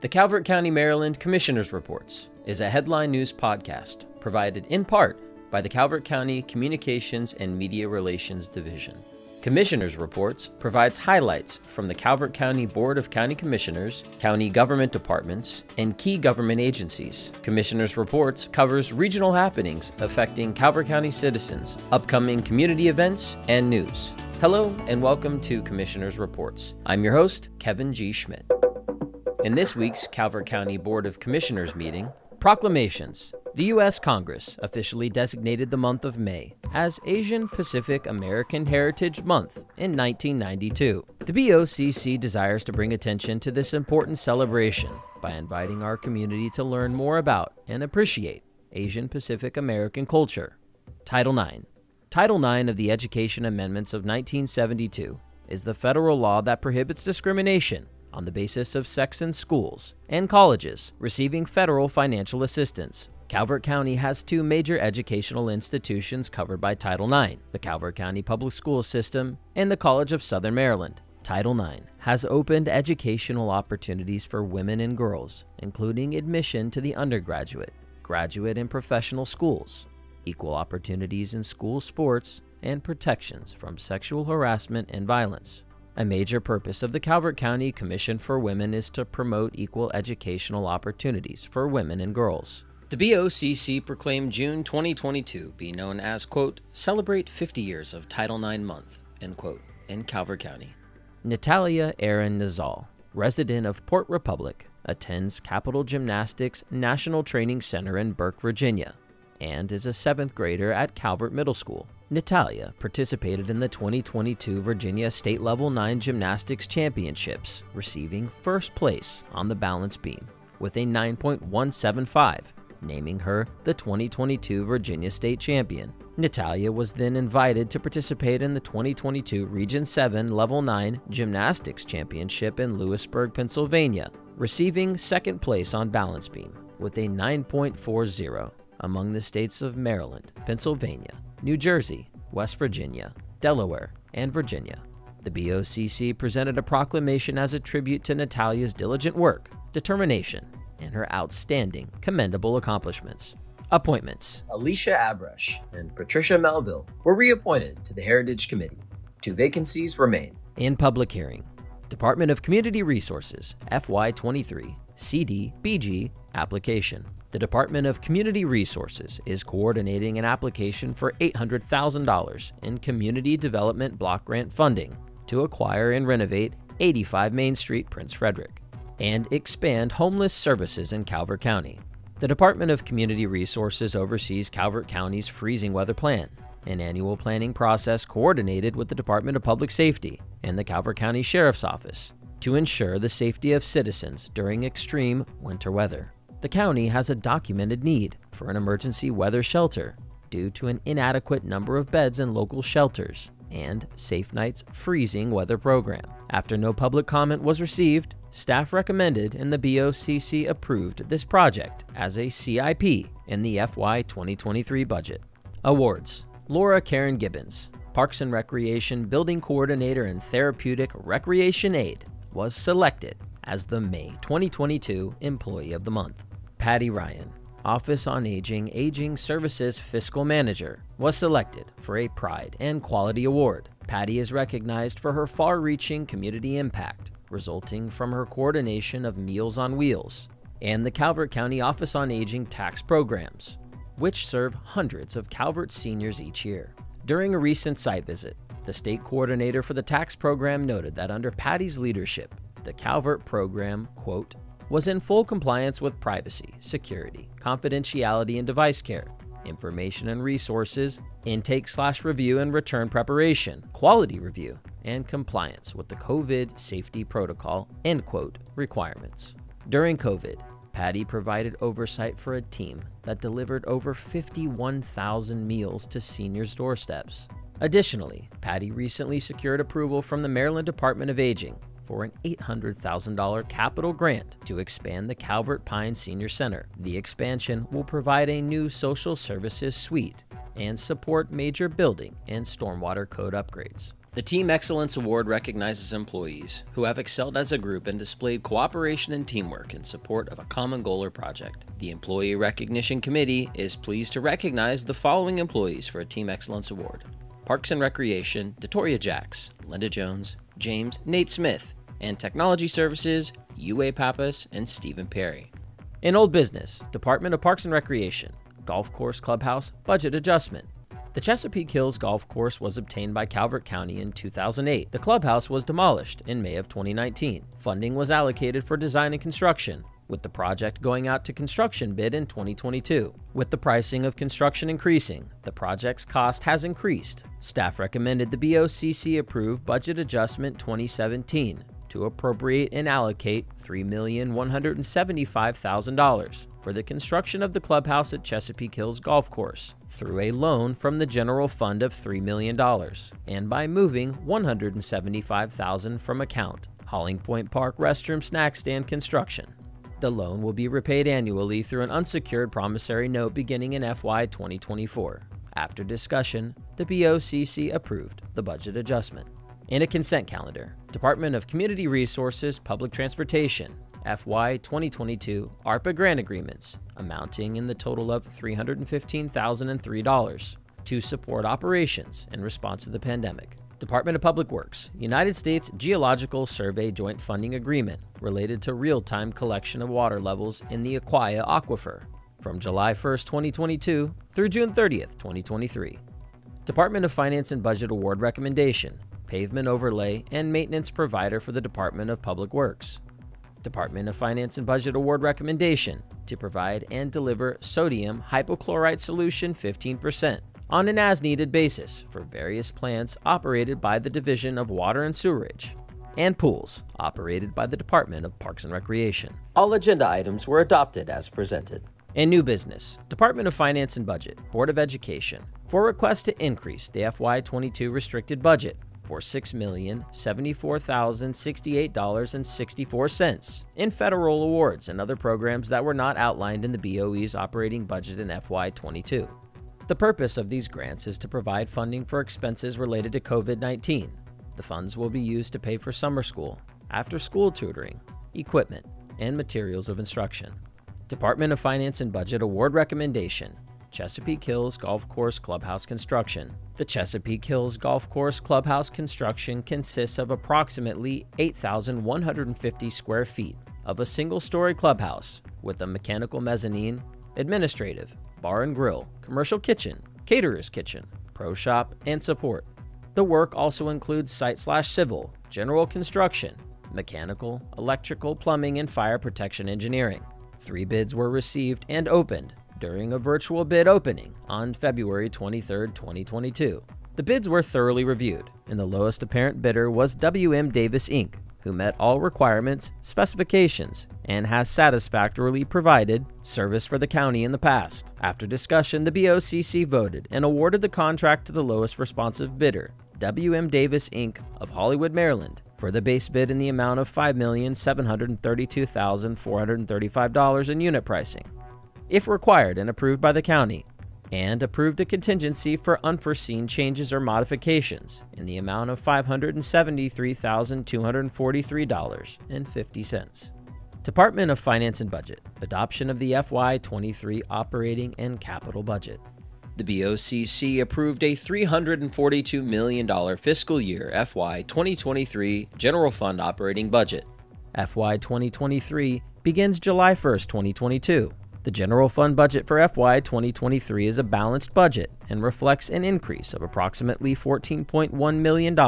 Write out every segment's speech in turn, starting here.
The Calvert County, Maryland Commissioner's Reports is a headline news podcast provided in part by the Calvert County Communications and Media Relations Division. Commissioner's Reports provides highlights from the Calvert County Board of County Commissioners, county government departments, and key government agencies. Commissioner's Reports covers regional happenings affecting Calvert County citizens, upcoming community events, and news. Hello and welcome to Commissioner's Reports. I'm your host, Kevin G. Schmidt. In this week's Calvert County Board of Commissioners meeting, proclamations. The U.S. Congress officially designated the month of May as Asian Pacific American Heritage Month in 1992. The BOCC desires to bring attention to this important celebration by inviting our community to learn more about and appreciate Asian Pacific American culture. Title IX. Title IX of the Education Amendments of 1972 is the federal law that prohibits discrimination on the basis of sex in schools and colleges receiving federal financial assistance. Calvert County has two major educational institutions covered by Title IX the Calvert County Public School System and the College of Southern Maryland. Title IX has opened educational opportunities for women and girls, including admission to the undergraduate, graduate, and professional schools, equal opportunities in school sports, and protections from sexual harassment and violence. A major purpose of the Calvert County Commission for Women is to promote equal educational opportunities for women and girls. The BOCC proclaimed June 2022 be known as, quote, Celebrate 50 Years of Title IX Month, end quote, in Calvert County. Natalia Aaron Nizal, resident of Port Republic, attends Capital Gymnastics National Training Center in Burke, Virginia, and is a seventh grader at Calvert Middle School. Natalia participated in the 2022 Virginia State Level 9 Gymnastics Championships, receiving first place on the balance beam with a 9.175, naming her the 2022 Virginia State Champion. Natalia was then invited to participate in the 2022 Region 7 Level 9 Gymnastics Championship in Lewisburg, Pennsylvania, receiving second place on balance beam with a 9.40 among the states of Maryland, Pennsylvania, New Jersey, West Virginia, Delaware, and Virginia. The BOCC presented a proclamation as a tribute to Natalia's diligent work, determination, and her outstanding, commendable accomplishments. Appointments Alicia Abrush and Patricia Melville were reappointed to the Heritage Committee. Two vacancies remain. In public hearing, Department of Community Resources FY23 CDBG application. The Department of Community Resources is coordinating an application for $800,000 in Community Development Block Grant funding to acquire and renovate 85 Main Street, Prince Frederick, and expand homeless services in Calvert County. The Department of Community Resources oversees Calvert County's freezing weather plan, an annual planning process coordinated with the Department of Public Safety and the Calvert County Sheriff's Office to ensure the safety of citizens during extreme winter weather. The county has a documented need for an emergency weather shelter due to an inadequate number of beds in local shelters and Safe Nights freezing weather program. After no public comment was received, staff recommended and the BOCC approved this project as a CIP in the FY 2023 budget. Awards Laura Karen Gibbons, Parks and Recreation Building Coordinator and Therapeutic Recreation Aid, was selected as the May 2022 Employee of the Month. Patty Ryan, Office on Aging Aging Services Fiscal Manager, was selected for a Pride and Quality Award. Patty is recognized for her far reaching community impact, resulting from her coordination of Meals on Wheels and the Calvert County Office on Aging tax programs, which serve hundreds of Calvert seniors each year. During a recent site visit, the state coordinator for the tax program noted that under Patty's leadership, the Calvert program, quote, was in full compliance with privacy, security, confidentiality, and device care, information and resources, intake slash review and return preparation, quality review, and compliance with the COVID safety protocol, end quote, requirements. During COVID, Patty provided oversight for a team that delivered over 51,000 meals to seniors' doorsteps. Additionally, Patty recently secured approval from the Maryland Department of Aging for an $800,000 capital grant to expand the Calvert Pines Senior Center. The expansion will provide a new social services suite and support major building and stormwater code upgrades. The Team Excellence Award recognizes employees who have excelled as a group and displayed cooperation and teamwork in support of a common goal or project. The Employee Recognition Committee is pleased to recognize the following employees for a Team Excellence Award Parks and Recreation, Detoria Jacks, Linda Jones, James Nate Smith, and Technology Services, UA Pappas, and Stephen Perry. In Old Business, Department of Parks and Recreation, Golf Course Clubhouse Budget Adjustment, the Chesapeake Hills Golf Course was obtained by Calvert County in 2008. The clubhouse was demolished in May of 2019. Funding was allocated for design and construction, with the project going out to construction bid in 2022. With the pricing of construction increasing, the project's cost has increased. Staff recommended the BOCC approve Budget Adjustment 2017 to appropriate and allocate $3,175,000 for the construction of the clubhouse at Chesapeake Hills Golf Course through a loan from the general fund of $3 million and by moving 175,000 from account Hallowing Point Park restroom snack stand construction. The loan will be repaid annually through an unsecured promissory note beginning in FY 2024. After discussion, the BOCC approved the budget adjustment. In a consent calendar, Department of Community Resources Public Transportation FY 2022 ARPA grant agreements amounting in the total of $315,003 to support operations in response to the pandemic. Department of Public Works, United States Geological Survey Joint Funding Agreement related to real time collection of water levels in the Aquia Aquifer from July 1, 2022 through June 30, 2023. Department of Finance and Budget Award Recommendation pavement overlay, and maintenance provider for the Department of Public Works. Department of Finance and Budget Award recommendation to provide and deliver sodium hypochlorite solution 15% on an as needed basis for various plants operated by the Division of Water and Sewerage and pools operated by the Department of Parks and Recreation. All agenda items were adopted as presented. In new business, Department of Finance and Budget, Board of Education, for request to increase the FY22 restricted budget for $6,074,068.64 in federal awards and other programs that were not outlined in the BOE's operating budget in FY22. The purpose of these grants is to provide funding for expenses related to COVID 19. The funds will be used to pay for summer school, after school tutoring, equipment, and materials of instruction. Department of Finance and Budget Award Recommendation Chesapeake Hills Golf Course Clubhouse Construction. The Chesapeake Hills Golf Course Clubhouse construction consists of approximately 8,150 square feet of a single story clubhouse with a mechanical mezzanine, administrative, bar and grill, commercial kitchen, caterer's kitchen, pro shop, and support. The work also includes site slash civil, general construction, mechanical, electrical, plumbing, and fire protection engineering. Three bids were received and opened during a virtual bid opening on February 23, 2022. The bids were thoroughly reviewed, and the lowest apparent bidder was WM Davis Inc., who met all requirements, specifications, and has satisfactorily provided service for the county in the past. After discussion, the BOCC voted and awarded the contract to the lowest responsive bidder, WM Davis Inc. of Hollywood, Maryland, for the base bid in the amount of $5,732,435 in unit pricing if required and approved by the county, and approved a contingency for unforeseen changes or modifications in the amount of $573,243.50. Department of Finance and Budget, adoption of the FY23 operating and capital budget. The BOCC approved a $342 million fiscal year FY 2023 general fund operating budget. FY 2023 begins July 1, 2022 the general fund budget for FY 2023 is a balanced budget and reflects an increase of approximately $14.1 million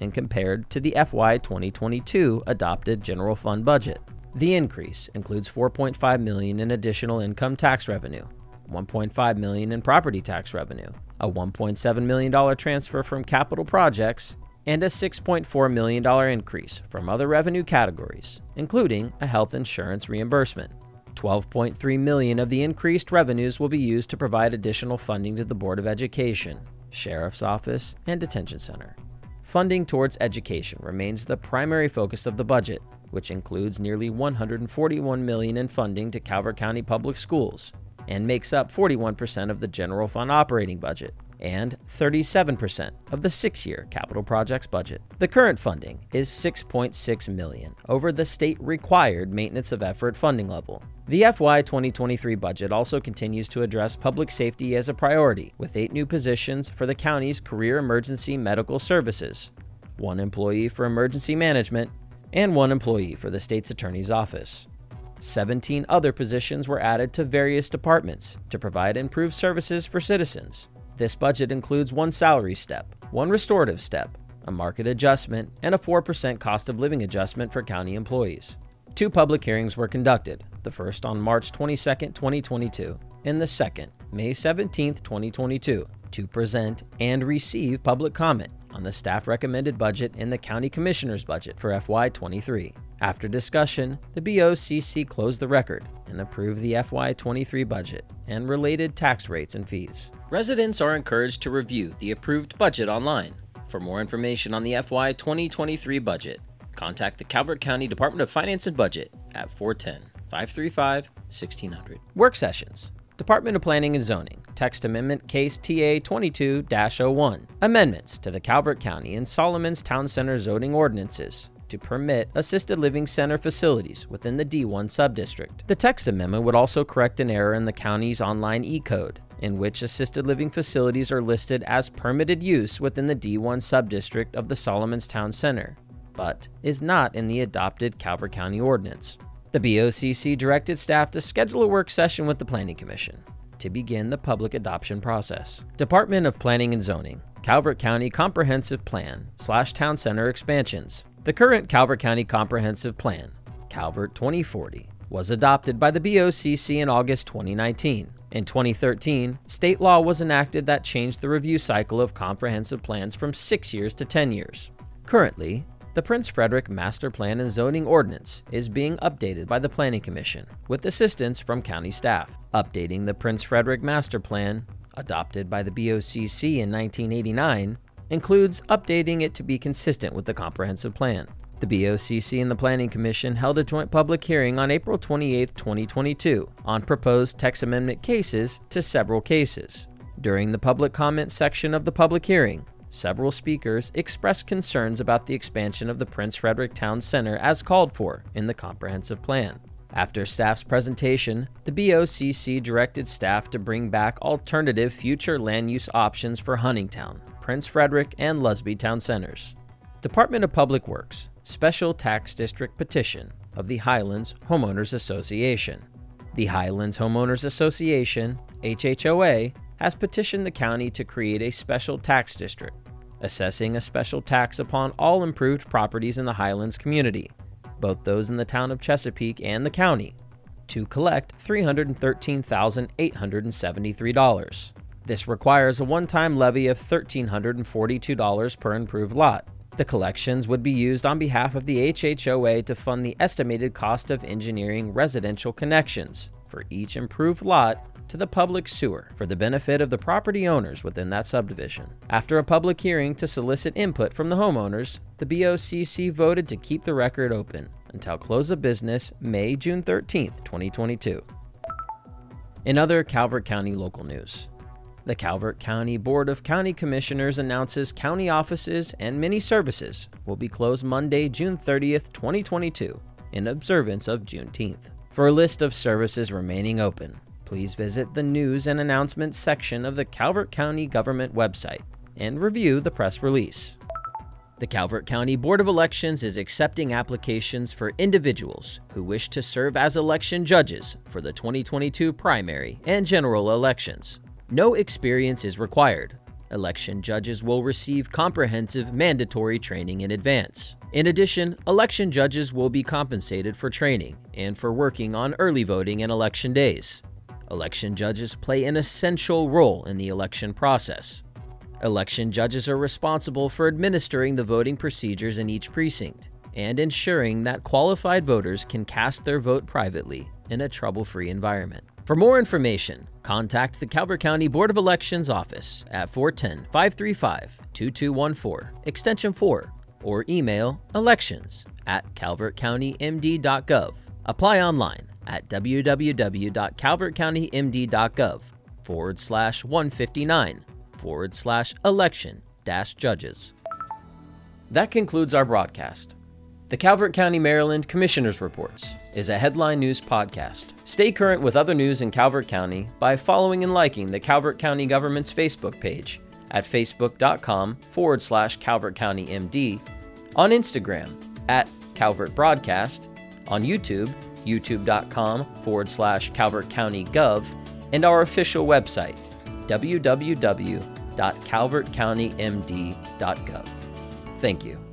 in compared to the FY 2022 adopted general fund budget. The increase includes 4.5 million in additional income tax revenue, 1.5 million in property tax revenue, a 1.7 million dollar transfer from capital projects, and a $6.4 million increase from other revenue categories, including a health insurance reimbursement. 12.3 million of the increased revenues will be used to provide additional funding to the Board of Education, Sheriff's Office, and Detention Center. Funding towards education remains the primary focus of the budget, which includes nearly 141 million in funding to Calvert County Public Schools and makes up 41% of the general fund operating budget. and 37% of the 6-year capital projects budget. The current funding is 6.6 million over the state required maintenance of effort funding level. The FY 2023 budget also continues to address public safety as a priority, with eight new positions for the county's career emergency medical services, one employee for emergency management, and one employee for the state's attorney's office. 17 other positions were added to various departments to provide improved services for citizens. This budget includes one salary step, one restorative step, a market adjustment, and a 4% cost of living adjustment for county employees. Two public hearings were conducted, the first on March 22, 2022, and the second, May 17, 2022, to present and receive public comment on the staff recommended budget and the County Commissioner's budget for FY23. After discussion, the BOCC closed the record and approved the FY23 budget and related tax rates and fees. Residents are encouraged to review the approved budget online. For more information on the FY 2023 budget, contact the Calvert County Department of Finance and Budget at 410 535 1600. Work sessions. Department of Planning and Zoning, Text Amendment Case TA 22 01. Amendments to the Calvert County and Solomons Town Center zoning ordinances to permit assisted living center facilities within the D1 subdistrict. The text amendment would also correct an error in the county's online E code, in which assisted living facilities are listed as permitted use within the D1 subdistrict of the Solomons Town Center, but is not in the adopted Calvert County ordinance. The BOCC directed staff to schedule a work session with the Planning Commission to begin the public adoption process. Department of Planning and Zoning, Calvert County Comprehensive Plan slash Town Center expansions. The current Calvert County Comprehensive Plan, Calvert 2040, was adopted by the BOCC in August 2019. In 2013, state law was enacted that changed the review cycle of comprehensive plans from 6 years to 10 years. Currently, the Prince Frederick Master Plan and Zoning Ordinance is being updated by the Planning Commission with assistance from county staff. Updating the Prince Frederick Master Plan, adopted by the BOCC in 1989, includes updating it to be consistent with the comprehensive plan. The BOCC and the Planning Commission held a joint public hearing on April 28, 2022, on proposed text amendment cases to several cases. During the public comment section of the public hearing, several speakers expressed concerns about the expansion of the Prince Frederick Town Center as called for in the comprehensive plan. After staff's presentation, the BOCC directed staff to bring back alternative future land use options for Huntingtown, Prince Frederick, and Lusby Town Centers. Department of Public Works Special Tax District Petition of the Highlands Homeowners Association. The Highlands Homeowners Association, HHOA, has petitioned the county to create a special tax district, assessing a special tax upon all improved properties in the Highlands community, both those in the town of Chesapeake and the county, to collect $313,873. This requires a one-time levy of $1,342 per improved lot. The collections would be used on behalf of the HHOA to fund the estimated cost of engineering residential connections for each improved lot to the public sewer for the benefit of the property owners within that subdivision. After a public hearing to solicit input from the homeowners, the BOCC voted to keep the record open until close of business May June 13, 2022. In other Calvert County local news, the Calvert County Board of County Commissioners announces county offices and many services will be closed Monday, June 30th, 2022, in observance of Juneteenth. For a list of services remaining open, please visit the News and Announcements section of the Calvert County Government website and review the press release. The Calvert County Board of Elections is accepting applications for individuals who wish to serve as election judges for the 2022 primary and general elections. No experience is required. Election judges will receive comprehensive mandatory training in advance. In addition, election judges will be compensated for training and for working on early voting and election days. Election judges play an essential role in the election process. Election judges are responsible for administering the voting procedures in each precinct and ensuring that qualified voters can cast their vote privately in a trouble-free environment. For more information, contact the Calvert County Board of Elections office at 410-535-2214, extension 4, or email elections at calvertcountymd.gov. Apply online at www.calvertcountymd.gov forward slash 159 forward slash election dash judges. That concludes our broadcast. The Calvert County, Maryland Commissioners Reports is a headline news podcast. Stay current with other news in Calvert County by following and liking the Calvert County government's Facebook page at facebook.com forward slash Calvert County MD, on Instagram at Calvert Broadcast, on YouTube, youtube.com forward slash Calvert County Gov, and our official website, www.calvertcountymd.gov. Thank you.